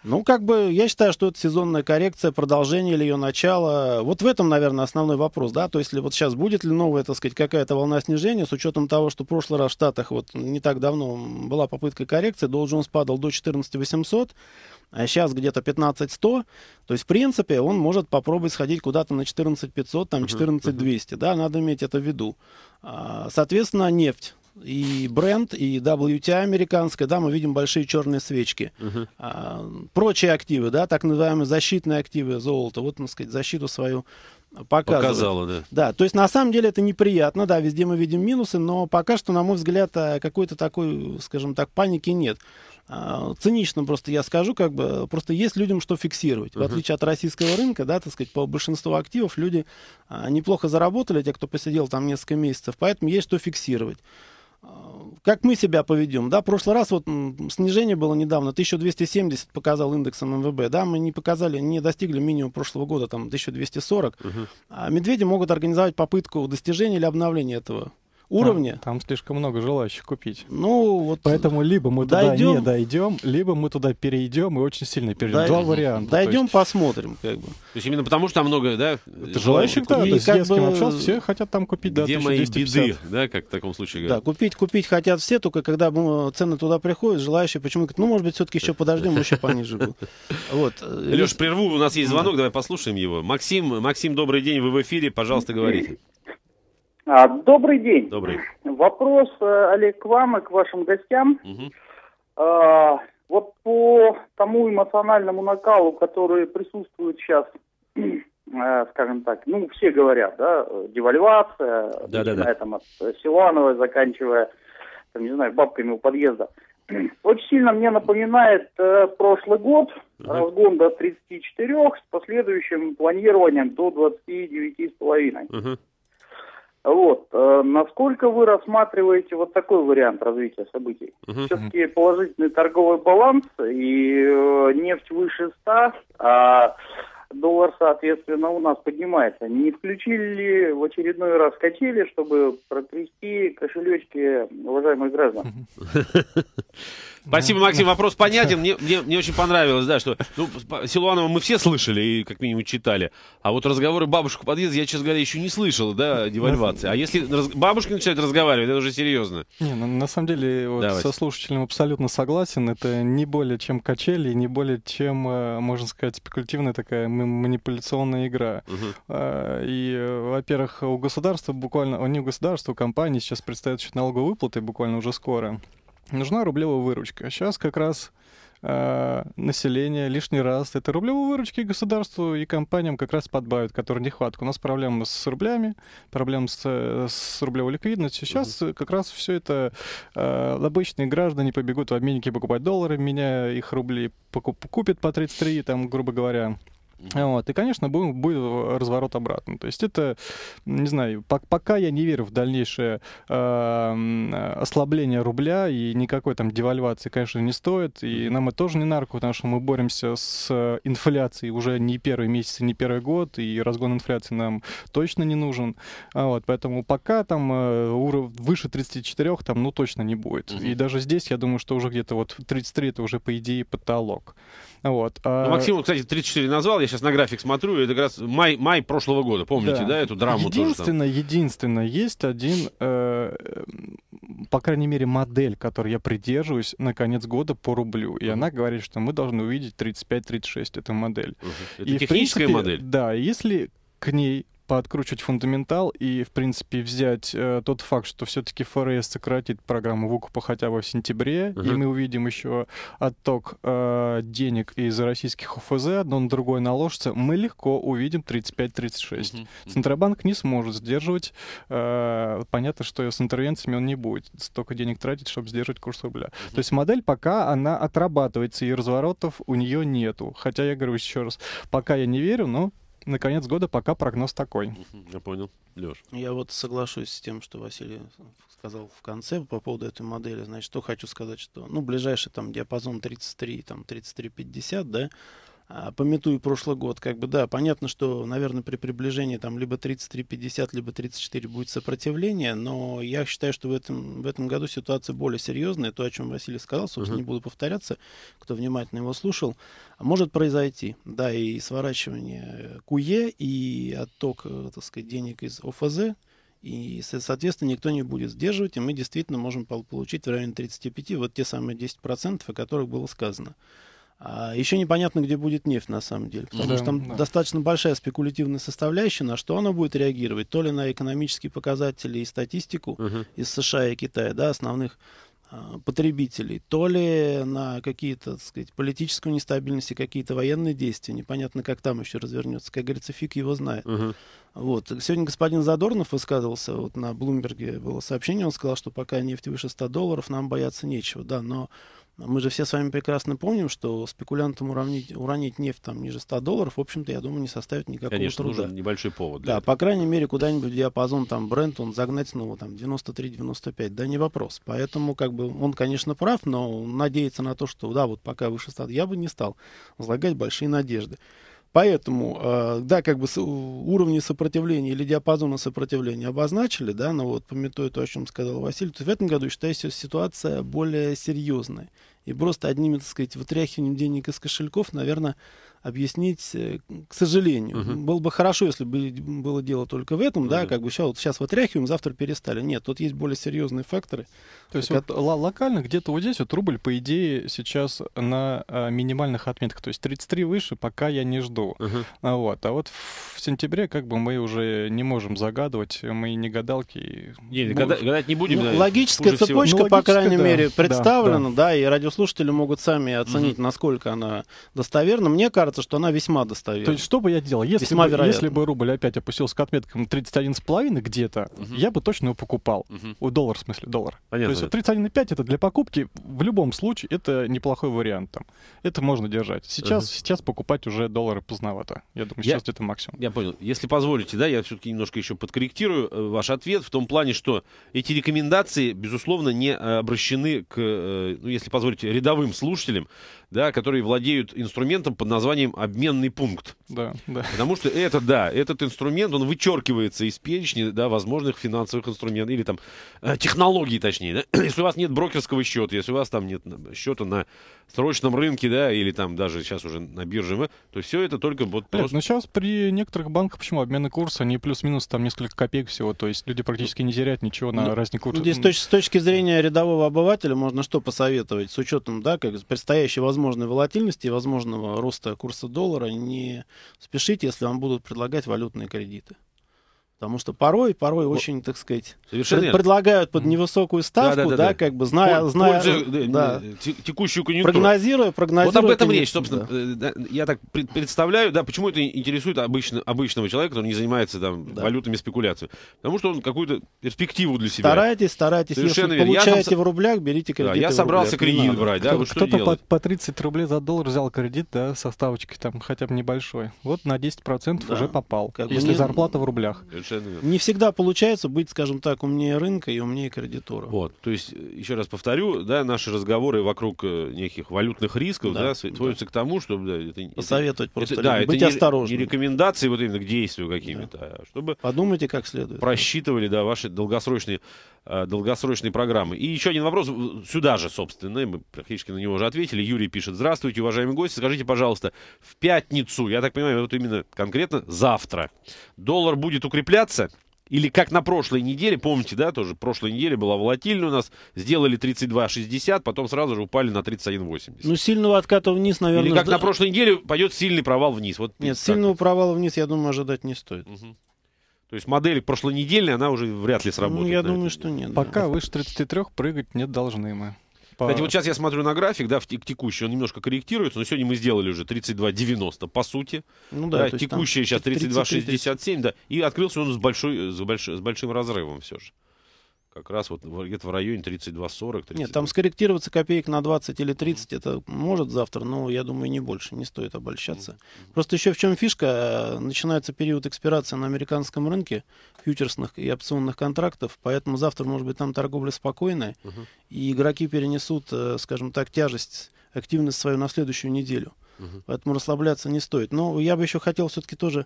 Ну, как бы, я считаю, что это сезонная коррекция, продолжение или ее начало. Вот в этом, наверное, основной вопрос, да, то есть вот сейчас будет ли новая, так сказать, какая-то волна снижения, с учетом того, что в прошлый раз в Штатах вот не так давно была попытка коррекции, Dow Jones падал до 14 800, а сейчас где-то 15 100, то есть, в принципе, он может попробовать сходить куда-то на 14 500, там 14 200, да, надо иметь это в виду. А, соответственно, нефть и бренд, и WTA американская, да, мы видим большие черные свечки. Uh-huh. А, прочие активы, да, так называемые защитные активы золота, вот, так сказать, защиту свою показывает. Показала, да. Да, то есть на самом деле это неприятно, да, везде мы видим минусы, но пока что, на мой взгляд, а, какой-то такой, скажем так, паники нет. А, цинично просто я скажу, как бы, просто есть людям что фиксировать. Uh-huh. В отличие от российского рынка, да, так сказать, по большинству активов люди а, неплохо заработали, те, кто посидел там несколько месяцев, поэтому есть что фиксировать как мы себя поведем, да, в прошлый раз вот снижение было недавно, 1270 показал индексом МВБ, да, мы не показали, не достигли минимум прошлого года, там, 1240, угу. а медведи могут организовать попытку достижения или обновления этого уровня. Там, там слишком много желающих купить. Ну, вот Поэтому либо мы дойдем, туда не дойдем, либо мы туда перейдем и очень сильно перейдем. Дой... Два варианта. Дойдем, есть... посмотрим, как бы. То есть именно потому, что там много, да? Это желающих, да. И есть я бы... с кем общался, все хотят там купить, да, Где мои беды, да, как в таком случае говорят. Да, купить, купить хотят все, только когда цены туда приходят, желающие почему говорят, ну, может быть, все-таки еще подождем, еще пониже был. Вот. Леш, прерву, у нас есть звонок, давай послушаем его. Максим, Максим, добрый день, вы в эфире, пожалуйста, говорите. А, добрый день. Добрый. Вопрос, э, Олег, к вам и к вашим гостям. Угу. А, вот по тому эмоциональному накалу, который присутствует сейчас, э, скажем так, ну, все говорят, да, девальвация, да, да, да. там от Силановой, заканчивая, там, не знаю, бабками у подъезда. Очень сильно мне напоминает э, прошлый год, uh разгон до 34 с последующим планированием до 29,5. Uh-huh. Вот. Э, насколько вы рассматриваете вот такой вариант развития событий? Uh-huh. Все-таки положительный торговый баланс и э, нефть выше 100, а доллар, соответственно, у нас поднимается. Не включили ли в очередной раз качели, чтобы протрясти кошелечки уважаемых граждан? Спасибо, Максим. Вопрос понятен. Мне, мне, мне очень понравилось, да, что ну, Силуанова мы все слышали и как минимум читали. А вот разговоры бабушек в подъезде, я, честно говоря, еще не слышал, да, девальвации. А если раз... бабушки начинают разговаривать, это уже серьезно. Не, ну, на самом деле, вот, со слушателем абсолютно согласен. Это не более чем качели, не более чем, э, можно сказать, спекулятивная такая манипуляционная игра. Угу. И, во-первых, у государства буквально, не у государства, у компании сейчас предстоят еще налоговые выплаты буквально уже скоро нужна рублевая выручка. Сейчас как раз э, население лишний раз это рублевые выручки государству и компаниям как раз подбавят, которые нехватка. У нас проблемы с рублями, проблемы с, с рублевой ликвидностью. Сейчас uh-huh. как раз все это э, обычные граждане побегут в обменники покупать доллары, меняя их рубли, покуп, купят по 33, там, грубо говоря. Вот. И, конечно, будет, будет разворот обратно. То есть это, не знаю, по пока я не верю в дальнейшее э, ослабление рубля, и никакой там девальвации, конечно, не стоит. И нам это тоже не нарко, потому что мы боремся с инфляцией уже не первый месяц, не первый год, и разгон инфляции нам точно не нужен. А вот, поэтому пока там э, выше 34 там, ну, точно не будет. Угу. И даже здесь, я думаю, что уже где-то вот 33 это уже, по идее, потолок. Вот. А... Ну, Максим, кстати, 34 назвал, я сейчас на график смотрю, это как раз май, май прошлого года, помните, да, да эту драму единственное, тоже там? Единственное, есть один, э, по крайней мере, модель, которой я придерживаюсь на конец года по рублю, и uh-huh. она говорит, что мы должны увидеть 35-36, эта модель. Uh-huh. Это и, техническая принципе, модель? Да, если к ней подкручивать фундаментал и, в принципе, взять э, тот факт, что все-таки ФРС сократит программу выкупа хотя бы в сентябре, uh-huh. и мы увидим еще отток э, денег из российских ОФЗ, одно на другое наложится, мы легко увидим 35-36. Uh-huh. Центробанк не сможет сдерживать. Э, понятно, что с интервенциями он не будет столько денег тратить, чтобы сдерживать курс рубля. Uh-huh. То есть модель пока она отрабатывается, и разворотов у нее нету. Хотя я говорю еще раз, пока я не верю, но на конец года пока прогноз такой. Я понял. Леш. Я вот соглашусь с тем, что Василий сказал в конце по поводу этой модели. Значит, что хочу сказать, что, ну, ближайший там диапазон 33, там 33-50, да, пометую прошлый год, как бы, да, понятно, что, наверное, при приближении там либо 33-50, либо 34 будет сопротивление, но я считаю, что в этом, в этом году ситуация более серьезная, то, о чем Василий сказал, собственно, uh-huh. не буду повторяться, кто внимательно его слушал, может произойти, да, и сворачивание КУЕ, и отток, э, так сказать, денег из ОФЗ, и, соответственно, никто не будет сдерживать, и мы действительно можем получить в районе 35 вот те самые 10%, о которых было сказано. А еще непонятно, где будет нефть на самом деле. Потому Да, что там да. достаточно большая спекулятивная составляющая, на что она будет реагировать. То ли на экономические показатели и статистику Мгм. из США и Китая, да, основных а, потребителей, то ли на какие-то, так сказать, политическую нестабильность и какие-то военные действия. Непонятно, как там еще развернется. Как говорится, фиг его знает. Мгм. Вот. Сегодня господин Задорнов высказывался, вот на Блумберге было сообщение, он сказал, что пока нефть выше 100 долларов, нам бояться нечего. Да, но мы же все с вами прекрасно помним, что спекулянтам уравнить, уронить нефть там ниже 100 долларов, в общем-то, я думаю, не составит никакого Конечно, труда. нужен небольшой повод. Да, этого. по крайней мере, куда-нибудь в диапазон там бренд, он загнать снова там 93-95, да, не вопрос. Поэтому, как бы, он, конечно, прав, но надеяться на то, что, да, вот пока выше 100, я бы не стал возлагать большие надежды. Поэтому, э, да, как бы уровни сопротивления или диапазона сопротивления обозначили, да, но вот пометуя то, о чем сказал Василий, то в этом году, считаю, ситуация более серьезная. И просто одними, так сказать, вытряхиванием денег из кошельков, наверное, объяснить, э, к сожалению. Мгм. Было бы хорошо, если бы было дело только в этом, да, Мгм. как бы сейчас, вот сейчас вытряхиваем, завтра перестали. Нет, тут есть более серьезные факторы. То есть вот ло- локально где-то вот здесь вот рубль, по идее, сейчас на а, минимальных отметках. То есть 33 выше пока я не жду. А вот, а вот в сентябре как бы мы уже не можем загадывать, мы не гадалки. и Не, можем- гада- гадать не будем. Ну, да, логическая хуже всего. цепочка, Ну, по логическая, крайней да, мере, да, представлена, да, и радиослушатели могут сами оценить, насколько она достоверна. Мне кажется, что она весьма достоверна. То есть что бы я делал? Если, Весьма бы, вероятно. если бы рубль опять опустился к отметкам 31,5 где-то, Мгм. я бы точно его покупал. У доллар, в смысле, доллар. Понятно. То есть вот 31,5 это для покупки в любом случае это неплохой вариант. Там. Это можно держать. Сейчас, Ага. сейчас покупать уже доллары поздновато. Я думаю, Я- сейчас где-то максимум. Я понял. Если позволите, да, я все-таки немножко еще подкорректирую э, ваш ответ в том плане, что эти рекомендации, безусловно, не э, обращены к, э, ну, если позволите, рядовым слушателям, да, которые владеют инструментом под названием обменный пункт. Да, да. Потому что это, да, этот инструмент, он вычеркивается из перечня, да, возможных финансовых инструментов, или там э, технологий, точнее, да. Если у вас нет брокерского счета, если у вас там нет э, счета на срочном рынке, да, или там даже сейчас уже на бирже, то все это только вот Нет, просто... ну сейчас при некоторых банках, почему обменный курс, они плюс-минус там несколько копеек всего, то есть люди практически не теряют ничего на Ну, разные курсы. Здесь с точ- с точки зрения рядового обывателя можно что посоветовать с учетом да, как предстоящей возможной волатильности и возможного роста курса доллара. Не спешите, если вам будут предлагать валютные кредиты. Потому что порой, порой очень, так сказать, Совершенно предлагают под невысокую ставку, да, Да-да-да-да. как бы зная, Пол- зная, да, да, те- текущую конъюнктуру. прогнозируя, прогнозируя. Вот об этом речь, собственно. да. э, да, я так пред- представляю, да, почему это интересует обычно, обычного человека, который не занимается там Да. валютными спекуляциями. Потому что он какую-то перспективу для себя. Старайтесь, старайтесь. Совершенно Если верно. Я получаете сам- в рублях, берите Да, кредиты я собрался рублях, кредит брать, да, Кто- вот Кто-то по, по 30 рублей за доллар взял кредит, да, со ставочкой там хотя бы небольшой. Вот на 10% Да. уже попал, Как бы если не- зарплата в рублях. Совершенно верно. Не всегда получается быть, скажем так, умнее рынка и умнее кредитора. Вот, то есть, еще раз повторю, да, наши разговоры вокруг э, неких валютных рисков, да, Да, сводятся к тому, чтобы, да, это, это- Посоветовать просто это, да, это быть не, осторожным. не рекомендации вот именно к действию какими-то, а чтобы Подумайте как следует. просчитывали, да, ваши долгосрочные, э, долгосрочные программы. И еще один вопрос сюда же, собственно, мы практически на него уже ответили. Юрий пишет, здравствуйте, уважаемые гости, скажите, пожалуйста, в пятницу, я так понимаю, вот именно конкретно завтра, доллар будет укрепляться? Или как на прошлой неделе, помните, да, тоже прошлой неделе была волатильная у нас, сделали 32,60, потом сразу же упали на 31,80. Ну, сильного отката вниз, наверное... Или как жда- на прошлой неделе пойдет сильный провал вниз. Вот Нет, сильного вот. провала вниз, я думаю, ожидать не стоит. Мгм. То есть модель прошлонедельная, она уже вряд ли сработает. Ну, я думаю, что нет. да. Пока выше 33 прыгать не должны мы. По- Кстати, вот сейчас я смотрю на график, да, в тек- текущий, он немножко корректируется, но сегодня мы сделали уже 32,90 по сути. Ну Да, да, текущий сейчас 33, 32,67, да, и открылся он с, большой, с, больш- с большим разрывом все же. Как раз вот где-то в районе 32,40. 32. Нет, там скорректироваться копеек на 20 или 30, это может завтра, но я думаю, не больше, не стоит обольщаться. Просто еще в чем фишка, э, начинается период экспирации на американском рынке фьючерсных и опционных контрактов, поэтому завтра, может быть, там торговля спокойная, Мгм. и игроки перенесут, э, скажем так, тяжесть, активность свою на следующую неделю. Мгм. Поэтому расслабляться не стоит. Но я бы еще хотел все-таки тоже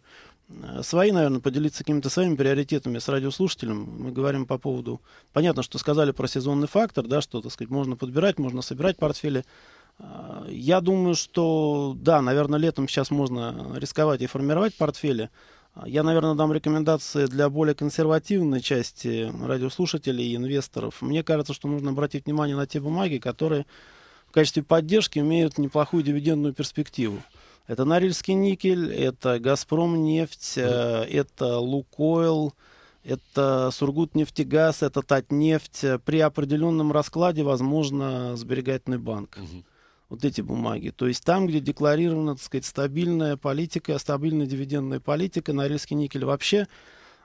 э, свои, наверное, поделиться какими-то своими приоритетами с радиослушателем. Мы говорим по поводу... Понятно, что сказали про сезонный фактор, да, что, так сказать, можно подбирать, можно собирать портфели. А, Я думаю, что, да, наверное, летом сейчас можно рисковать и формировать портфели. А, Я, наверное, дам рекомендации для более консервативной части радиослушателей и инвесторов. Мне кажется, что нужно обратить внимание на те бумаги, которые качестве поддержки имеют неплохую дивидендную перспективу. Это Норильский никель, это Газпром нефть, mm. это Лукойл, это Сургутнефтегаз, это Татнефть. При определенном раскладе, возможно, сберегательный банк. Вот эти бумаги. То есть там, где декларирована, так сказать, стабильная политика, стабильная дивидендная политика, Норильский никель вообще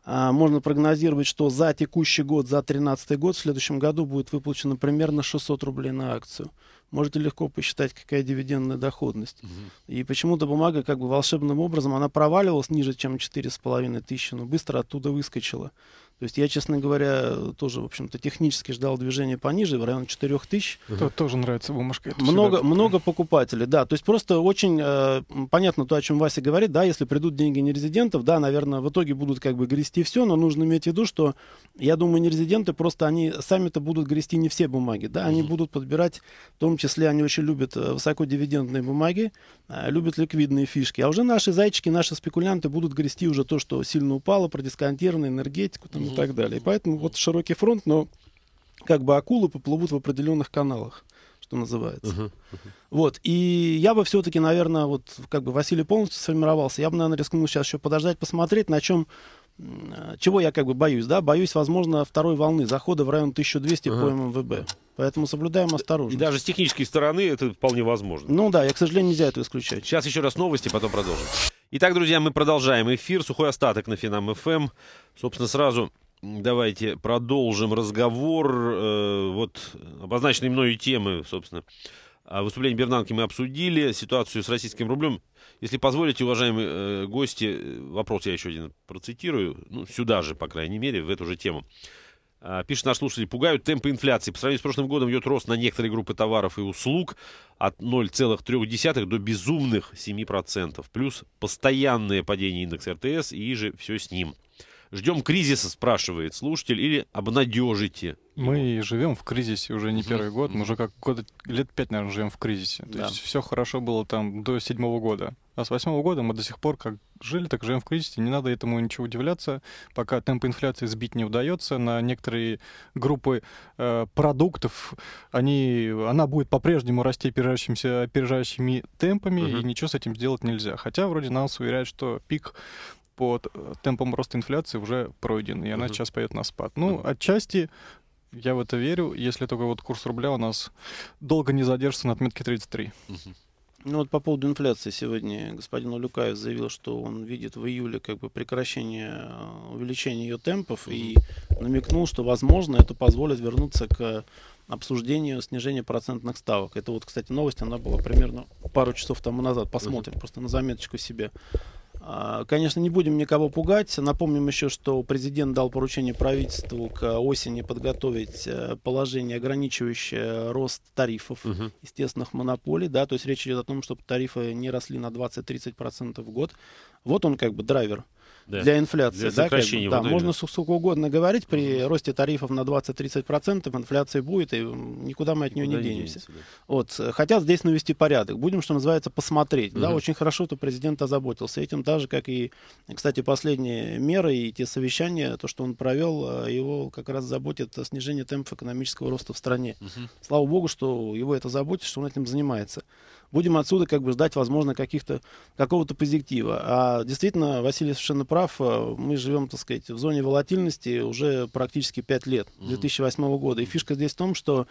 можно прогнозировать, что за текущий год, за 2013 год, в следующем году будет выплачено примерно 600 рублей на акцию можете легко посчитать, какая дивидендная доходность. Угу. И почему-то бумага как бы волшебным образом, она проваливалась ниже, чем 4,5 тысячи, но быстро оттуда выскочила. То есть я, честно говоря, тоже, в общем-то, технически ждал движения пониже, в районе 4 тысяч. Это тоже нравится бумажка. Это много, много покупателей, да. То есть просто очень э, понятно то, о чем Вася говорит, да, если придут деньги нерезидентов, да, наверное, в итоге будут как бы грести все, но нужно иметь в виду, что, я думаю, нерезиденты просто они сами-то будут грести не все бумаги, да, они будут подбирать, в том числе они очень любят э, высокодивидендные бумаги, э, любят ликвидные фишки, а уже наши зайчики, наши спекулянты будут грести уже то, что сильно упало, продисконтированно, энергетику, там, и так далее. И поэтому вот широкий фронт, но как бы акулы поплывут в определенных каналах что называется. Uh-huh, uh-huh. Вот, и я бы все-таки, наверное, вот как бы Василий полностью сформировался, я бы, наверное, рискнул сейчас еще подождать, посмотреть, на чем, чего я как бы боюсь, да, боюсь, возможно, второй волны захода в район 1200 uh-huh. по ММВБ. Поэтому соблюдаем осторожность. И даже с технической стороны это вполне возможно. Ну да, я, к сожалению, нельзя это исключать. Сейчас еще раз новости, потом продолжим. Итак, друзья, мы продолжаем эфир. Сухой остаток на Финам ФМ. Собственно, сразу давайте продолжим разговор. Э, вот обозначенные мною темы, собственно, выступление Бернанки мы обсудили, ситуацию с российским рублем. Если позволите, уважаемые э, гости, вопрос я еще один процитирую, ну, сюда же, по крайней мере, в эту же тему. А, пишет наш слушатель, пугают темпы инфляции. По сравнению с прошлым годом идет рост на некоторые группы товаров и услуг от 0,3 до безумных 7%. Плюс постоянное падение индекса РТС и же все с ним. Ждем кризиса, спрашивает слушатель, или обнадежите? Мы живем в кризисе уже не первый год, мы уже как года, лет пять, наверное, живем в кризисе. То да. есть все хорошо было там до седьмого года. А с восьмого года мы до сих пор как жили, так живем в кризисе. Не надо этому ничего удивляться, пока темп инфляции сбить не удается. На некоторые группы э, продуктов они, она будет по-прежнему расти опережающимися, опережающими темпами, uh-huh. и ничего с этим сделать нельзя. Хотя вроде нас уверяют, что пик по темпам роста инфляции уже пройден, и она uh-huh. сейчас пойдет на спад. Ну, uh-huh. отчасти я в это верю, если только вот курс рубля у нас долго не задержится на отметке 33. Uh-huh. Ну вот по поводу инфляции сегодня господин Улюкаев заявил, что он видит в июле как бы прекращение э, увеличения ее темпов и намекнул, что возможно это позволит вернуться к обсуждению снижения процентных ставок. Это вот, кстати, новость, она была примерно пару часов тому назад. Посмотрим, просто на заметочку себе. А, конечно, не будем никого пугать. Напомним еще, что президент дал поручение правительству к осени подготовить э, положение, ограничивающее рост тарифов угу. естественных монополий. Да, то есть речь идет о том, чтобы тарифы не росли на 20-30% в год. Вот он как бы драйвер да. для инфляции. Для да, как бы, да, можно сколько угодно говорить, при угу. росте тарифов на 20-30% инфляция будет, и никуда мы от нее не денемся. денемся да. вот. Хотят здесь навести порядок. Будем, что называется, посмотреть. Угу. Да, очень хорошо, что президент озаботился этим, даже как и, кстати, последние меры и те совещания, то, что он провел, э, его как раз заботит снижение темпов экономического роста в стране. Угу. Слава богу, что его это заботит, что он этим занимается будем отсюда как бы ждать, возможно, каких-то, какого-то позитива. А действительно, Василий совершенно прав, э, мы живем, так сказать, в зоне волатильности уже практически 5 лет, 2008 года. И фишка здесь в том, что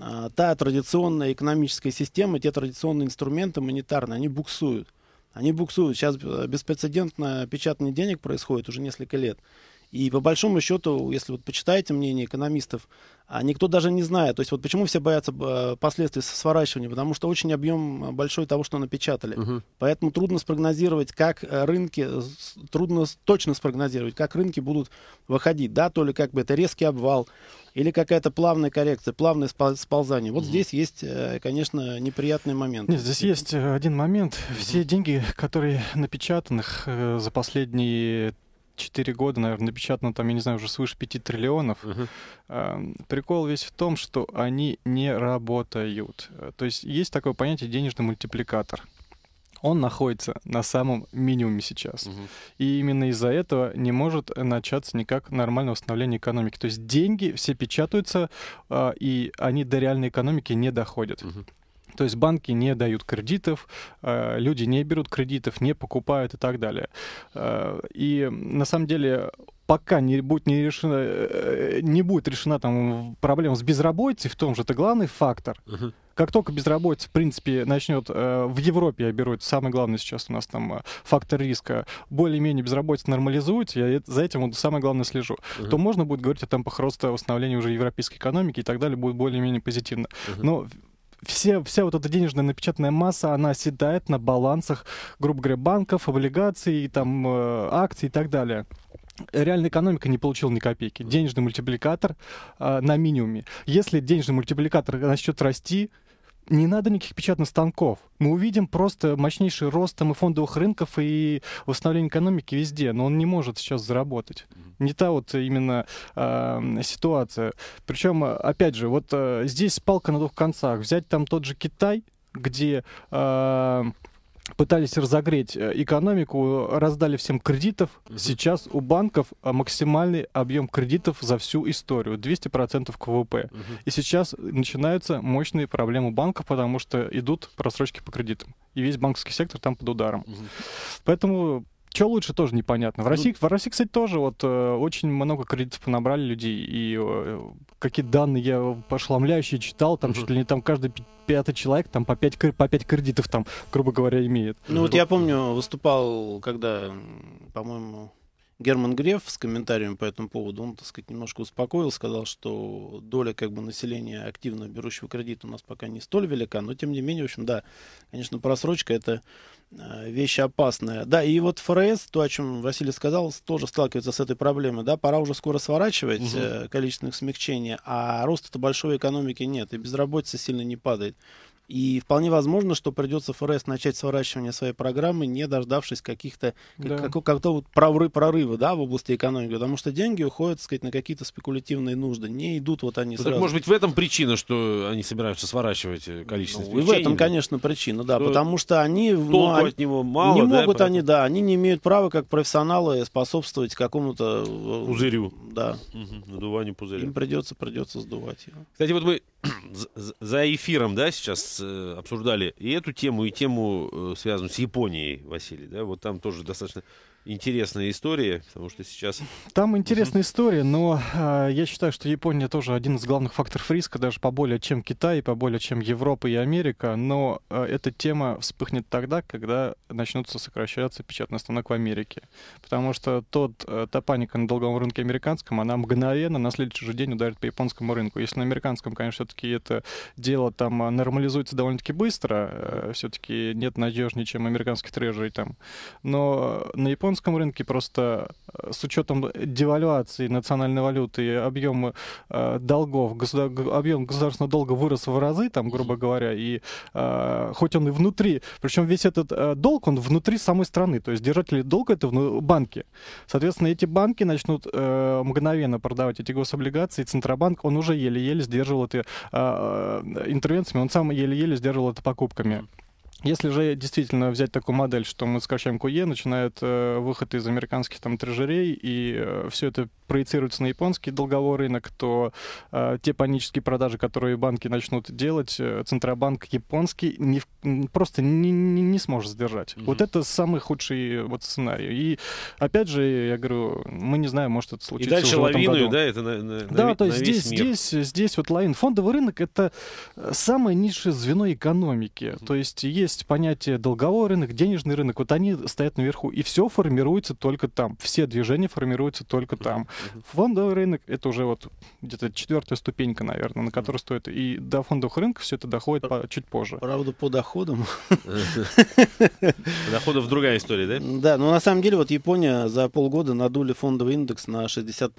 а, та традиционная экономическая система, те традиционные инструменты монетарные, они буксуют. Они буксуют. Сейчас э, беспрецедентно печатание денег происходит уже несколько лет. И по большому счету, если вот почитаете мнение экономистов, а никто даже не знает. То есть вот почему все боятся э, последствий сворачивания? Потому что очень объем большой того, что напечатали. Uh-huh. Поэтому трудно спрогнозировать, как э, рынки, трудно точно спрогнозировать, как рынки будут выходить. Да, то ли как бы это резкий обвал, или какая-то плавная коррекция, плавное сползание. Вот mm здесь есть, э, конечно, неприятный момент. Нет, здесь есть один момент. Все деньги, которые напечатанных за последние 4 года, наверное, напечатано там, я не знаю, уже свыше 5 триллионов. Uh-huh. Прикол весь в том, что они не работают. То есть есть такое понятие денежный мультипликатор. Он находится на самом минимуме сейчас. Uh-huh. И именно из-за этого не может начаться никак нормальное восстановление экономики. То есть деньги все печатаются, а, и они до реальной экономики не доходят. Uh-huh. То есть банки не дают кредитов, э, люди не берут кредитов, не покупают и так далее. Э, и на самом деле пока не будет, не решена, э, не будет решена там проблема с безработицей, в том же это главный фактор. Uh-huh. Как только безработица, в принципе, начнет в Европе, я беру, это самое главное сейчас у нас там фактор риска, более-менее безработица нормализуется, я за этим вот самое главное слежу, uh-huh. то можно будет говорить о темпах роста восстановления уже европейской экономики и так далее, будет более-менее позитивно. Uh-huh. Но все, вся вот эта денежная напечатанная масса, она оседает на балансах, грубо говоря, банков, облигаций, там, э, акций и так далее реальная экономика не получила ни копейки. Денежный мультипликатор э, на минимуме. Если денежный мультипликатор начнет расти, не надо никаких печатных станков. Мы увидим просто мощнейший рост там, и фондовых рынков, и восстановление экономики везде, но он не может сейчас заработать. Не та вот именно э, ситуация. Причем, опять же, вот э, здесь палка на двух концах. Взять там тот же Китай, где э, пытались разогреть э, экономику, раздали всем кредитов. Угу. Сейчас у банков э, максимальный объем кредитов за всю историю, 200% к ВВП. Угу. И сейчас начинаются мощные проблемы банков, потому что идут просрочки по кредитам. И весь банковский сектор там под ударом. Угу. Поэтому что лучше, тоже непонятно. В ну России, в России, кстати, тоже вот э, очень много кредитов набрали людей, и э, какие данные я ошеломляющие читал, там чуть ли не там каждый пятый человек там по пять по пять кредитов там, грубо говоря, имеет. Ну вот я помню, выступал, когда, по-моему, Герман Греф с комментариями по этому поводу, он, так сказать, немножко успокоил, сказал, что доля как бы населения активно берущего кредит у нас пока не столь велика, но тем не менее, в общем, да, конечно, просрочка это Э, вещь опасная. Да, и вот ФРС, то, о чем Василий сказал, тоже сталкивается с этой проблемой. Да, пора уже скоро сворачивать угу. количественных смягчений, а роста-то большой экономики нет, и безработица сильно не падает. И вполне возможно, что придется ФРС начать сворачивание своей программы, не дождавшись каких-то да. как, какого-то вот прорыва, прорыва да, в области экономики. Потому что деньги уходят, так сказать, на какие-то спекулятивные нужды. Не идут вот они ну, сразу. Так, может быть, в этом причина, что они собираются сворачивать э, количество ну, И в этом, конечно, причина, да. Что потому что они... Ну, от него мало, Не да, могут они, да, они не имеют права, как профессионалы, способствовать какому-то... Э, Пузырю. Да. Угу, надуванию пузыря. Им придется, придется сдувать его. Кстати, вот мы за эфиром, да, сейчас э, обсуждали и эту тему, и тему, э, связанную с Японией, Василий, да, вот там тоже достаточно интересная история, потому что сейчас... Там интересная история, но э, я считаю, что Япония тоже один из главных факторов риска, даже поболее, чем Китай, поболее, чем Европа и Америка, но э, эта тема вспыхнет тогда, когда начнутся сокращаться печатный станок в Америке. Потому что тот, э, та паника на долговом рынке американском, она мгновенно на следующий же день ударит по японскому рынку. Если на американском, конечно, все-таки это дело там нормализуется довольно-таки быстро, э, все-таки нет надежнее, чем американский трежерий там, но на японском японском рынке просто э, с учетом девальвации национальной валюты и объем э, долгов, государ... объем государственного долга вырос в разы, там, грубо говоря, и э, хоть он и внутри, причем весь этот э, долг, он внутри самой страны, то есть держатели долга это вну... банки. Соответственно, эти банки начнут э, мгновенно продавать эти гособлигации, и Центробанк, он уже еле-еле сдерживал это э, э интервенциями, он сам еле-еле сдерживал это покупками. Если же действительно взять такую модель, что мы скачаем QE, начинает э, выход из американских там трежерей, и э, все это проецируется на японский долговой рынок, то э, те панические продажи, которые банки начнут делать, э, Центробанк японский не, просто не, не, не сможет сдержать. Mm-hmm. Вот это самый худший вот сценарий. И опять же, я говорю, мы не знаем, может это случится. И дальше лавину, да, это на, на, Да, на, то есть здесь, мир. здесь, здесь вот лавин. Фондовый рынок это э, самое низшее звено экономики. Mm-hmm. То есть есть понятие долговой рынок, денежный рынок, вот они стоят наверху, и все формируется только там. Все движения формируются только там. Фондовый рынок — это уже вот где-то четвертая ступенька, наверное, на которой стоит. И до фондовых рынков все это доходит по, чуть позже. Правда, по доходам. Доходов другая история, да? Да, но на самом деле вот Япония за полгода надули фондовый индекс на 60%.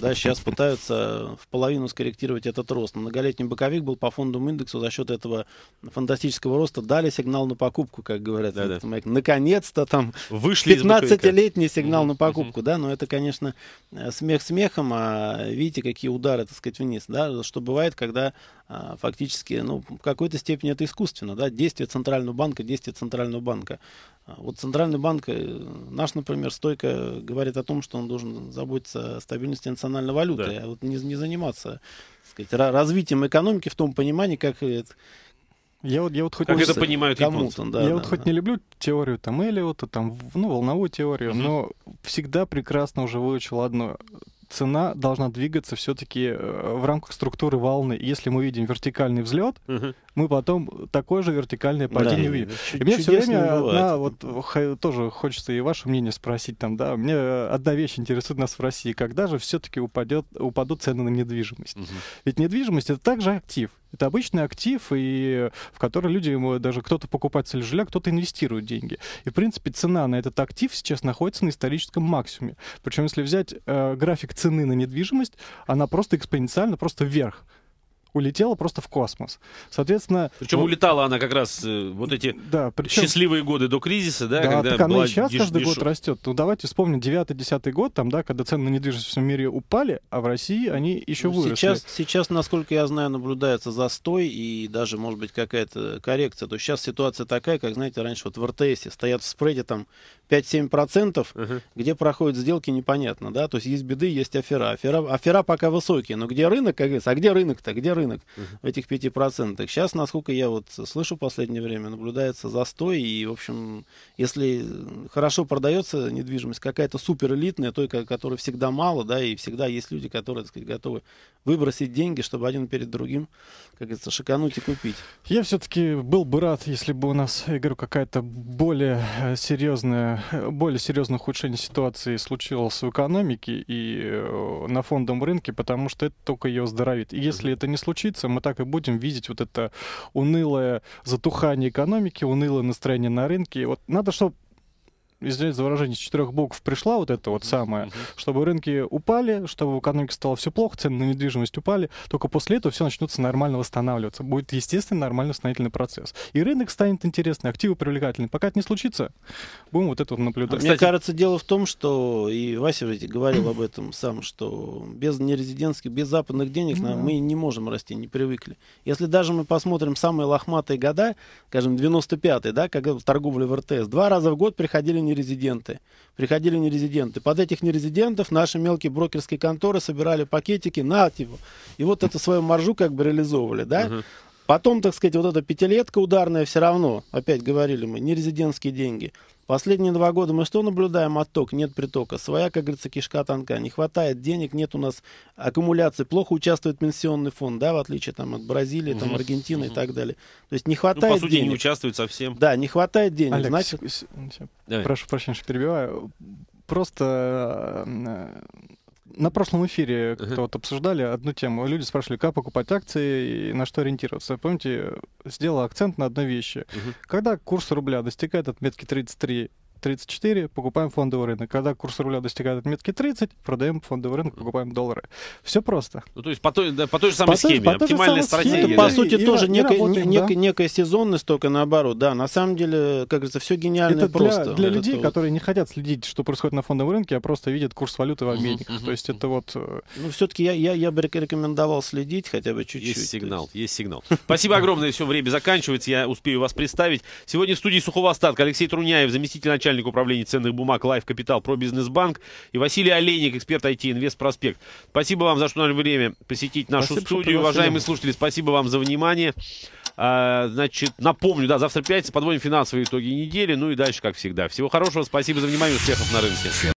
Да, сейчас пытаются в половину скорректировать этот рост. Многолетний боковик был по фондовому индексу за счет этого фантастического роста. Дали сигнал на покупку, как говорят. Да, да. Наконец-то там Вышли 15-летний сигнал на покупку. Да, но это, конечно, смех смехом, а видите, какие удары, так сказать, вниз, да, что бывает, когда а, фактически, ну, в какой-то степени это искусственно, да, действие Центрального банка, действие Центрального банка. А вот Центральный банк, э, наш, например, стойко говорит о том, что он должен заботиться о стабильности национальной валюты, да. а вот не, не заниматься, так сказать, развитием экономики в том понимании, как Я вот, я вот хоть как это понимают кому-то, да, я да, вот да. хоть не люблю теорию там Эллиота, там, ну, волновую теорию, Мгм. но всегда прекрасно уже выучил одно. Цена должна двигаться все-таки в рамках структуры волны. Если мы видим вертикальный взлет, Мгм. мы потом такое же вертикальное Да, падение и увидим. И мне все время одна, вот х- тоже хочется и ваше мнение спросить там, да, мне одна вещь интересует нас в России, когда же все-таки упадет, упадут цены на недвижимость? Мгм. Ведь недвижимость это также актив. Это обычный актив, и в который люди, даже кто-то покупатель жилья, кто-то инвестирует деньги. И, в принципе, цена на этот актив сейчас находится на историческом максимуме. Причем, если взять э, график цены на недвижимость, она просто экспоненциально, просто вверх улетела просто в космос. Соответственно... Причем вот- улетала она как раз э, вот эти Да, причем... счастливые годы до кризиса, да, Да, когда так она и сейчас деш- каждый год деш- растет. Ну, давайте вспомним 9-10 год, там, да, когда цены на недвижимость во всем мире упали, а в России они еще Ну, выросли. Сейчас, сейчас, насколько я знаю, наблюдается застой и даже, может быть, какая-то коррекция. То есть сейчас ситуация такая, как, знаете, раньше вот в РТСе стоят в спреде там 5-7%, Ага. где проходят сделки, непонятно, да, то есть есть беды, есть афера. Афера, афера пока высокие, но где рынок, как говорится, а где рынок-то, где рынок в этих 5%? Сейчас, насколько я вот слышу в последнее время, наблюдается застой, и, в общем, если хорошо продается недвижимость, какая-то супер элитная, той, ко- которой всегда мало, да, и всегда есть люди, которые, так сказать, готовы выбросить деньги, чтобы один перед другим, как говорится, шикануть и купить. Я все-таки был бы рад, если бы у нас, я говорю, какая-то более э, серьезная, более серьезное ухудшение ситуации случилось в экономике и э, на фондовом рынке, потому что это только ее оздоровит. И если это не случится, мы так и будем видеть вот это унылое затухание экономики, унылое настроение на рынке. Вот надо, чтобы извиняюсь за выражение, с четырех букв пришла вот это вот самое, чтобы рынки упали, чтобы в экономике стало все плохо, цены на недвижимость упали, только после этого все начнется нормально восстанавливаться. Будет естественный нормальный восстановительный процесс. И рынок станет интересный, активы привлекательны. Пока это не случится, будем вот это вот наблюдать. Мне кажется, дело в том, что и Вася ведь говорил об этом сам, что без нерезидентских, без западных денег да. мы не можем расти, не привыкли. Если даже мы посмотрим самые лохматые года, скажем, 95-й, да, когда торговля в РТС, два раза в год приходили нерезиденты. Приходили нерезиденты. Под этих нерезидентов наши мелкие брокерские конторы собирали пакетики на его. И вот эту свою маржу как бы реализовывали, да? Мгм. Потом, так сказать, вот эта пятилетка ударная все равно, опять говорили мы, нерезидентские деньги. Последние два года мы что наблюдаем? Отток, нет притока. Своя, как говорится, кишка тонка. Не хватает денег, нет у нас аккумуляции. Плохо участвует пенсионный фонд, да, в отличие там, от Бразилии, там. Аргентины и Мгм. так далее. То есть не Ну, хватает по сути, не денег. участвует совсем. Да, не хватает денег. Олег, Значит, с- с- прошу прощения, что перебиваю. Просто э, на прошлом эфире вот обсуждали одну тему. Люди спрашивали, как покупать акции и на что ориентироваться. Помните, сделал акцент на одной вещи. Мгм. Когда курс рубля достигает отметки 33 34, покупаем фондовый рынок. Когда курс рубля достигает отметки 30, продаем фондовый рынок, покупаем доллары. Все просто. Ну, то есть по той, да, по той же самой По схеме. по Оптимальная самой схеме, стратегия. это, да. по сути, И- тоже и некая, работаем, некая, да. некая сезонность, только наоборот. Да, на самом деле, как говорится, все гениально Это и просто. для, для Это людей, вот- которые не хотят следить, что происходит на фондовом рынке, а просто видят курс валюты в обменниках. мгм, То есть это вот... э, Ну, все-таки я, я, я бы рек- рекомендовал следить хотя бы чуть-чуть. Есть То сигнал, есть- есть сигнал. Спасибо огромное, все, время заканчивается, я успею вас представить. Сегодня в студии Сухого остатка Алексей Труняев, заместитель начальника управления ценных бумаг Лайф Капитал Пробизнесбанк и Василий Олейник, эксперт IT Invest Проспект. Спасибо вам за что нашли время посетить нашу Спасибо, студию. Уважаемые слушатели, спасибо вам за внимание. А, значит, напомню, да, завтра пятница, подводим финансовые итоги недели, ну и дальше, как всегда. Всего хорошего, спасибо за внимание, успехов на рынке.